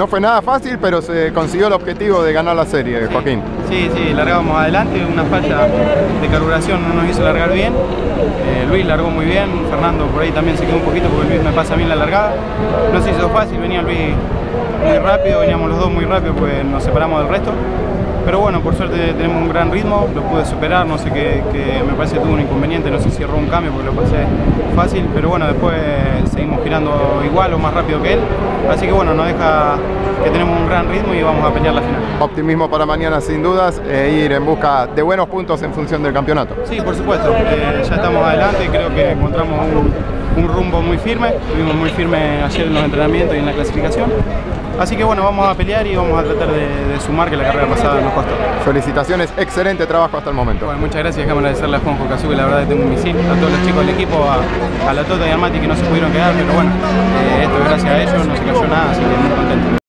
No fue nada fácil, pero se consiguió el objetivo de ganar la serie, Joaquín. Sí, sí, largábamos adelante, una falla de carburación no nos hizo largar bien. Eh, Luis largó muy bien, Fernando por ahí también se quedó un poquito porque Luis me pasa bien la largada. No se hizo fácil, venía Luis muy rápido, veníamos los dos muy rápido pues nos separamos del resto. Pero bueno, por suerte tenemos un gran ritmo, lo pude superar, no sé qué, me parece que tuvo un inconveniente, no sé si erró un cambio porque lo pasé fácil, pero bueno, después seguimos girando igual o más rápido que él, así que bueno, nos deja que tenemos un gran ritmo y vamos a pelear la final. Optimismo para mañana sin dudas e ir en busca de buenos puntos en función del campeonato. Sí, por supuesto, eh, ya estamos adelante, creo que encontramos un, un rumbo muy firme, estuvimos muy firmes ayer en los entrenamientos y en la clasificación Así que bueno, vamos a pelear y vamos a tratar de, sumar que la carrera pasada nos costó. Felicitaciones, excelente trabajo hasta el momento. Bueno, muchas gracias, déjame agradecerle a Juanjo Cazú, que la verdad tengo un misil, a todos los chicos del equipo, a, la Tota y a Mati que no se pudieron quedar, pero bueno, eh, esto gracias a ellos no se cayó nada, así que muy contento.